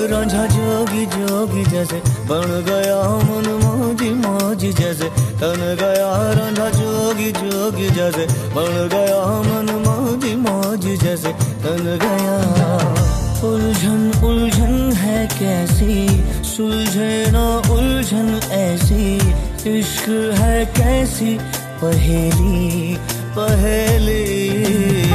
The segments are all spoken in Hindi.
राझा जोगी जोगी जैसे बन गया मन मोजी मोजी जैसे, तन गया राझा जोगी जोगी जैसे, बन गया मन मोजी मोजी जैसे, तन गया। उलझन उलझन है कैसी? सुलझे ना उलझन ऐसी। इश्क है कैसी? पहेली पहेली।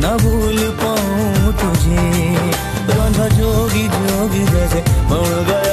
ना भूल पाऊँ तुझे। राधा जोगी जोगी जैसे मौड़ गए।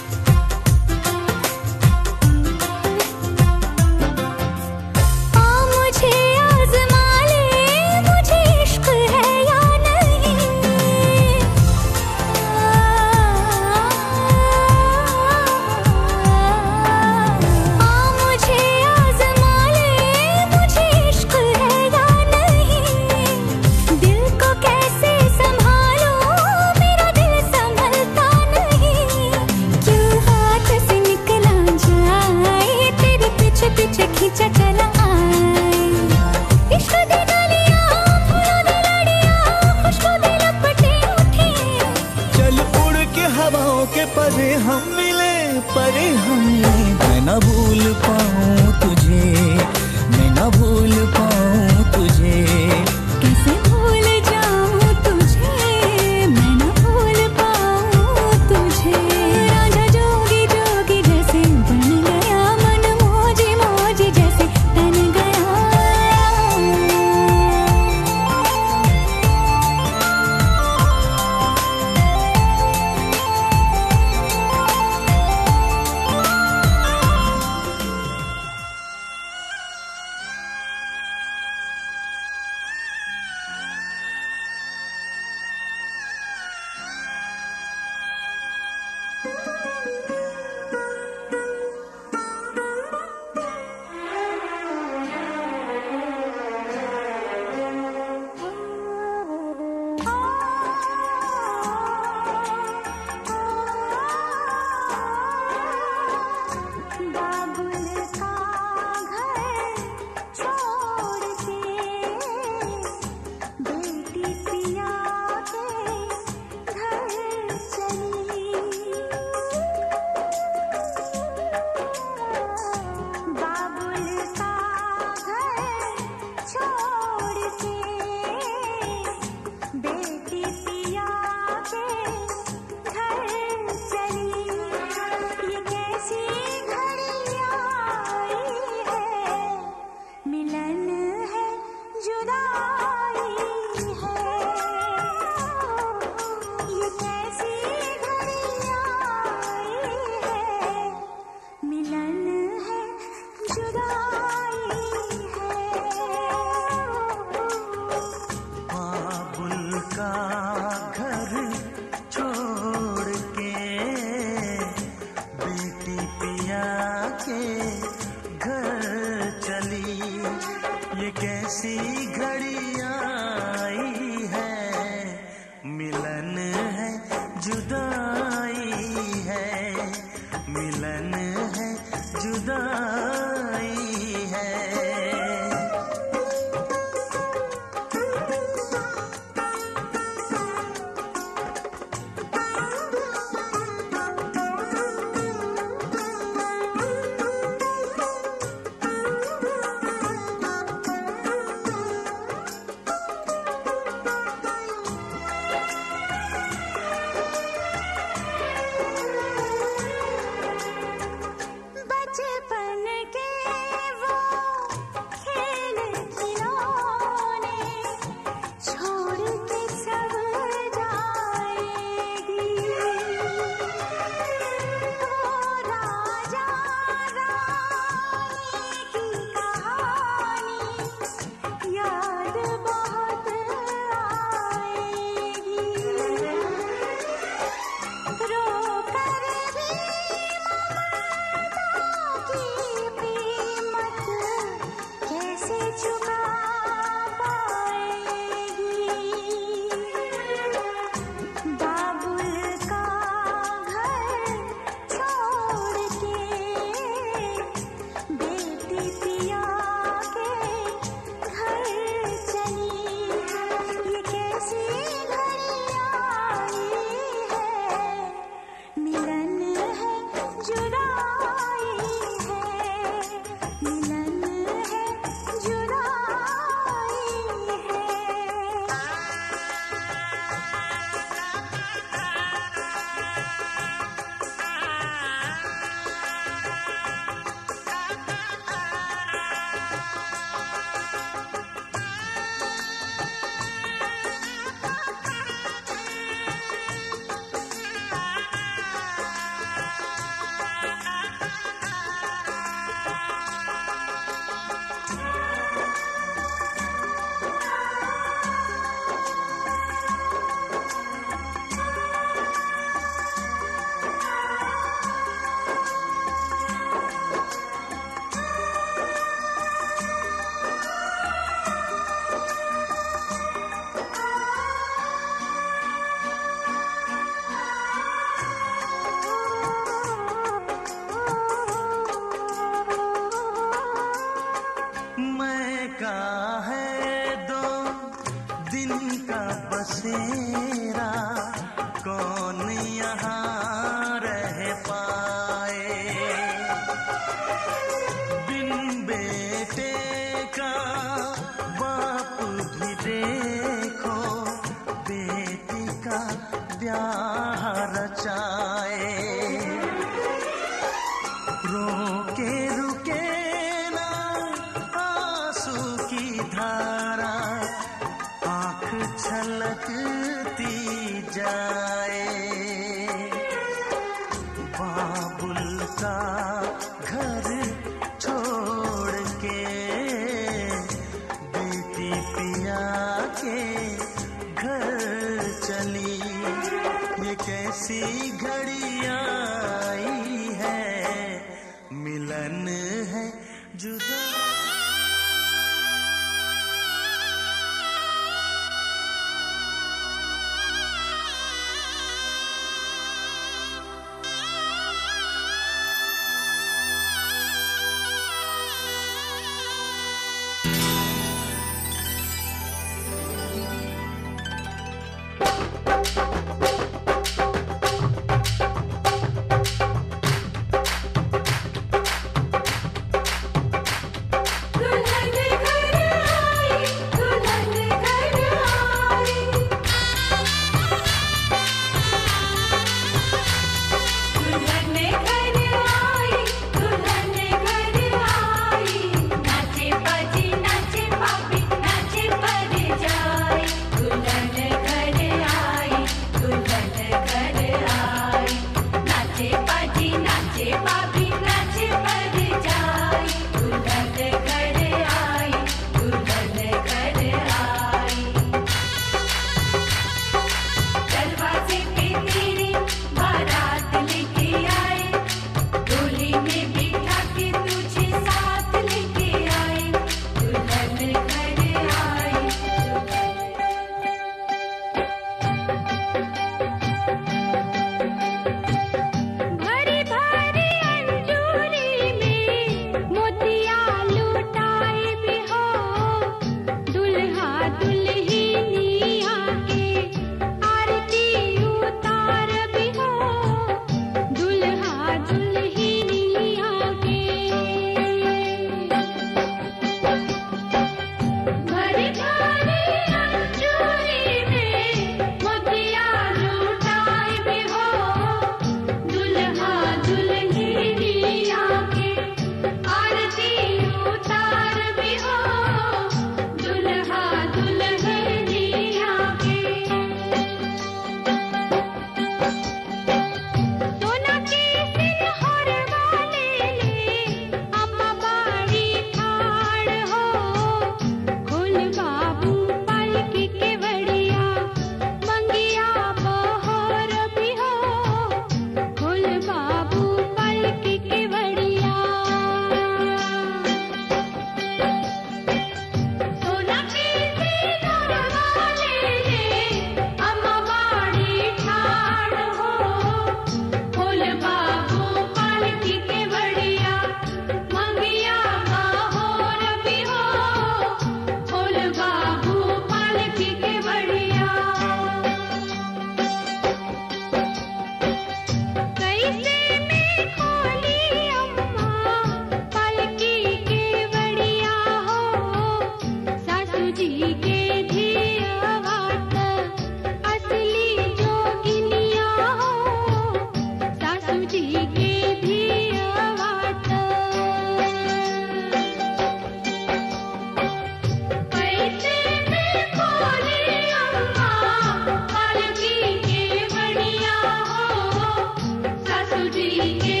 You.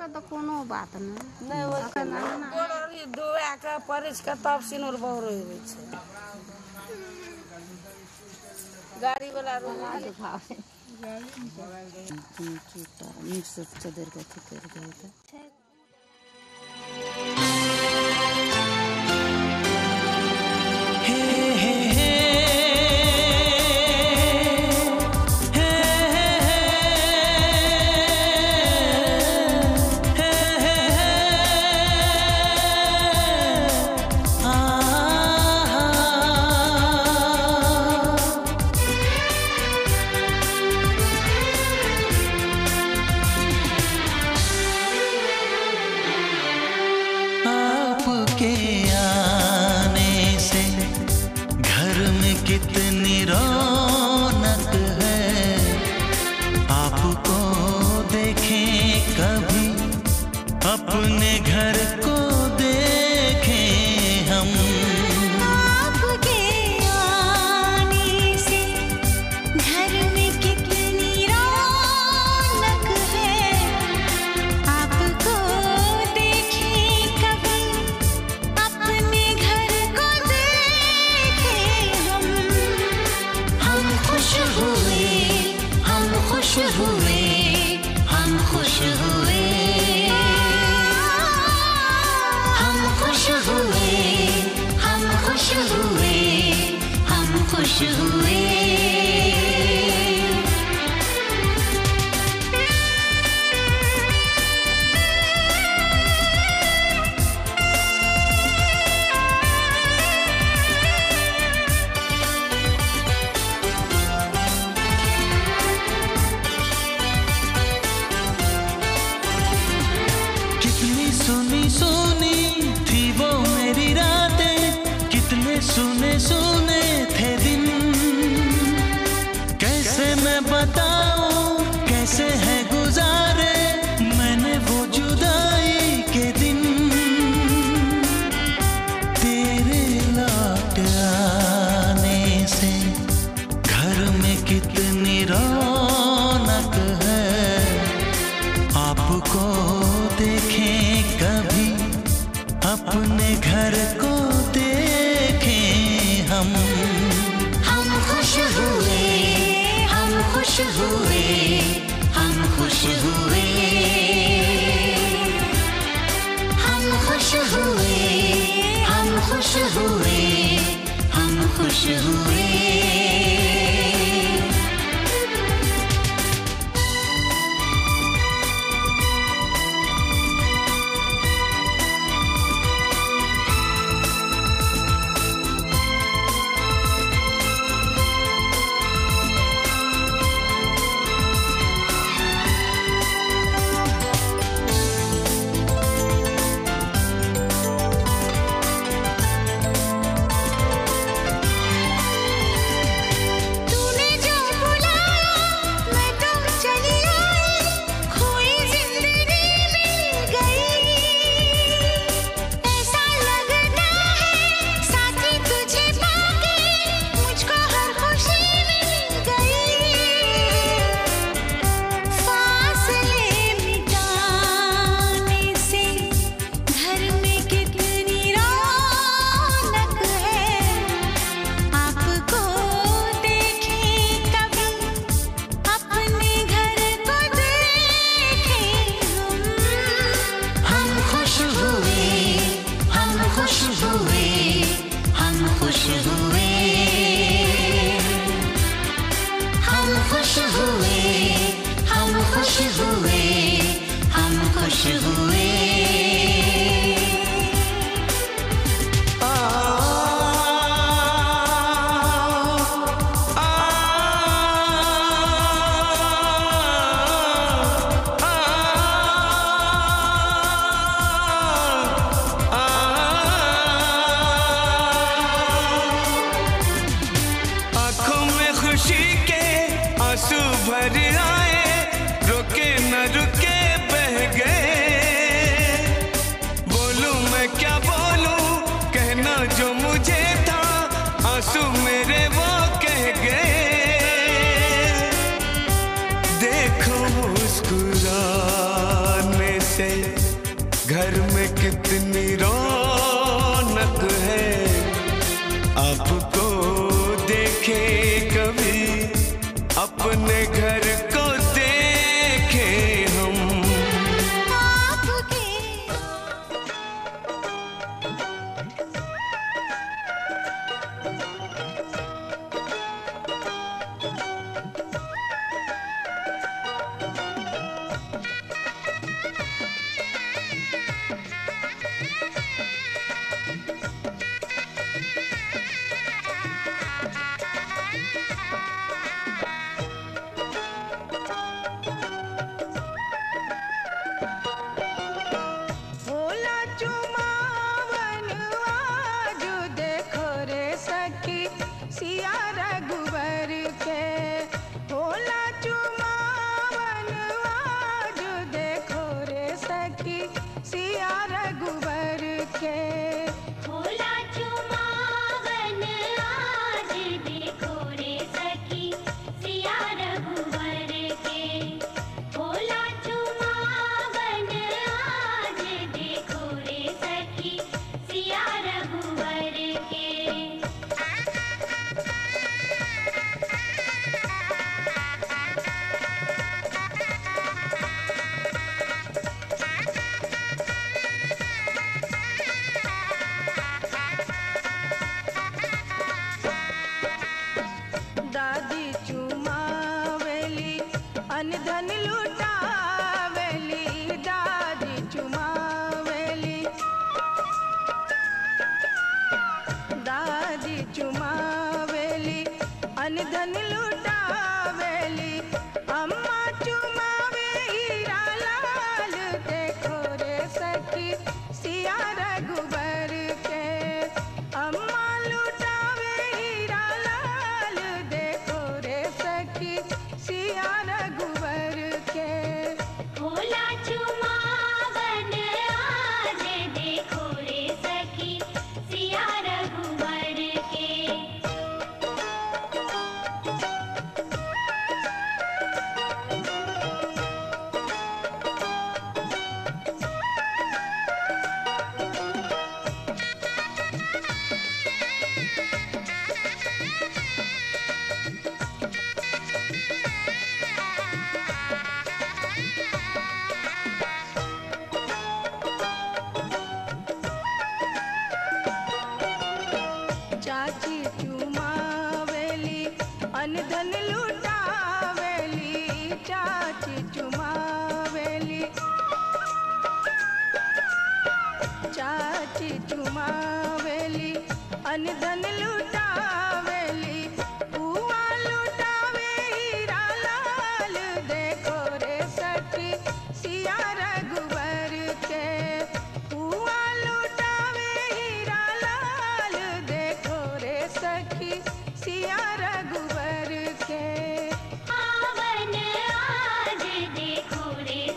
के के परिस तब सिनुर बहुर गाड़ी वाला रूम आ दिखावे गाड़ी मिक्स चदर ठीक कर गए थे सुने सुने थे दिन। कैसे मैं बताऊँ कैसे है should. देखो रे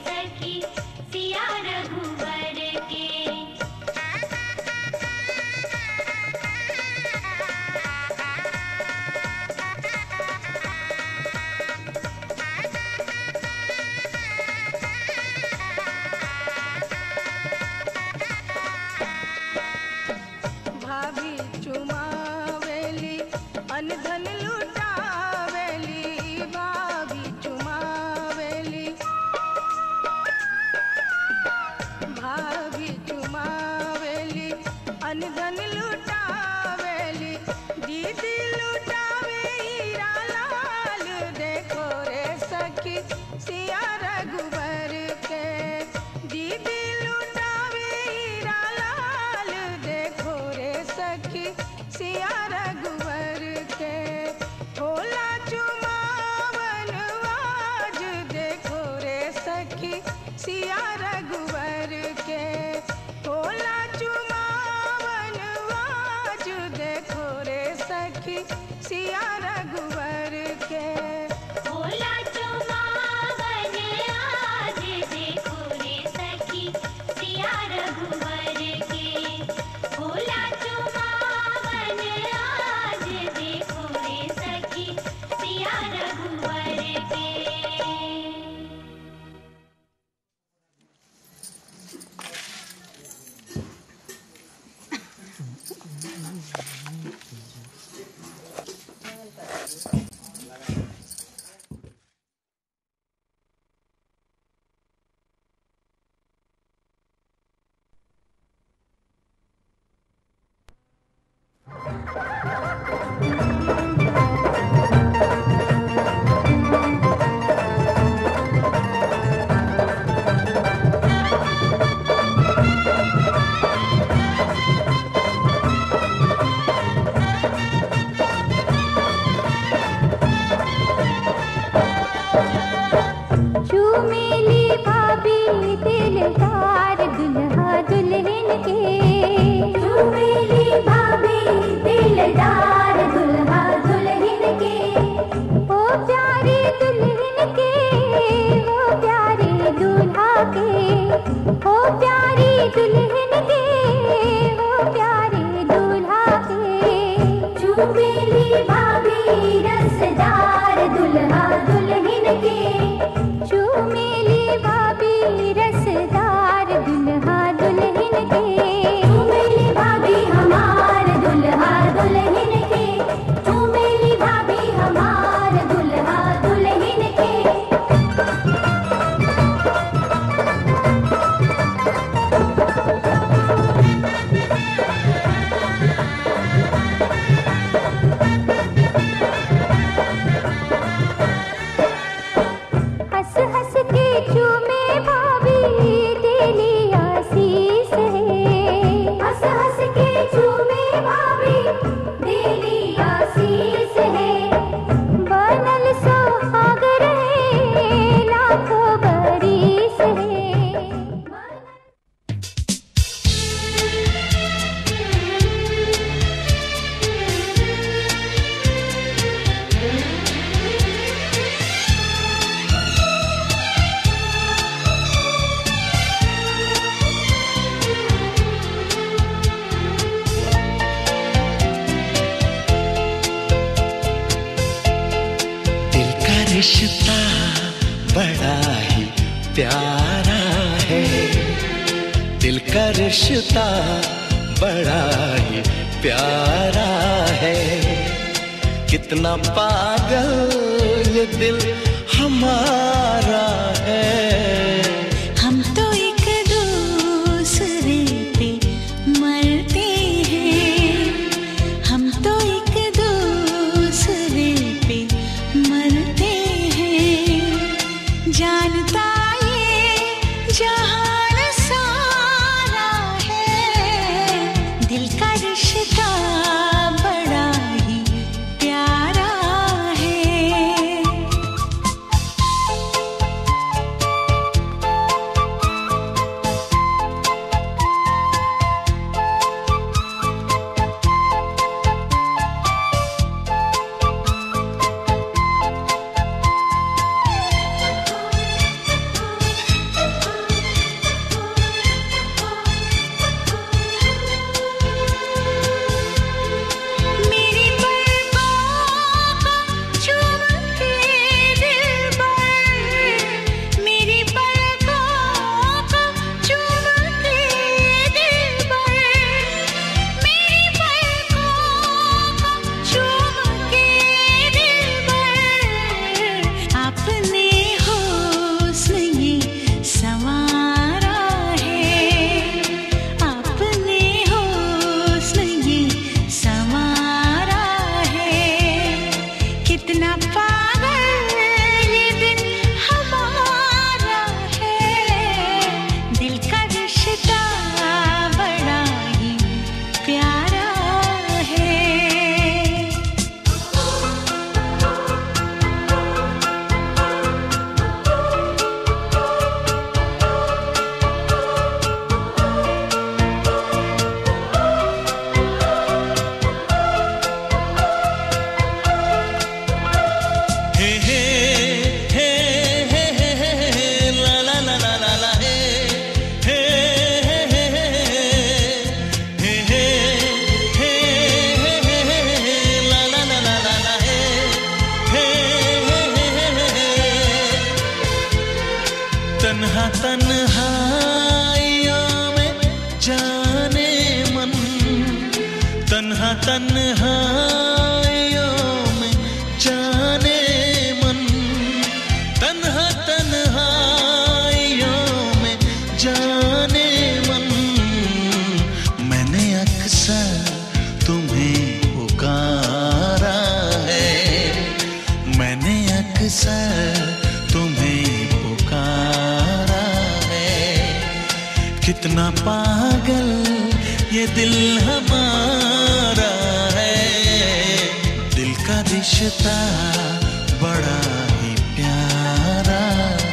बड़ा ही प्यारा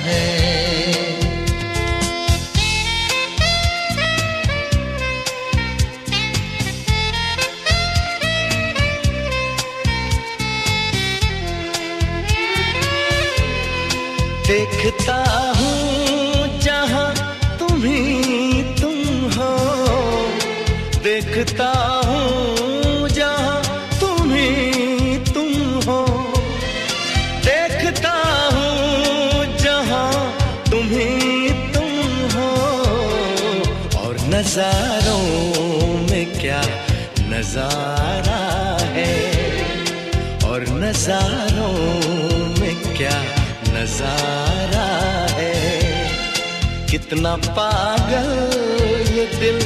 है। देखता इतना पागल ये दिल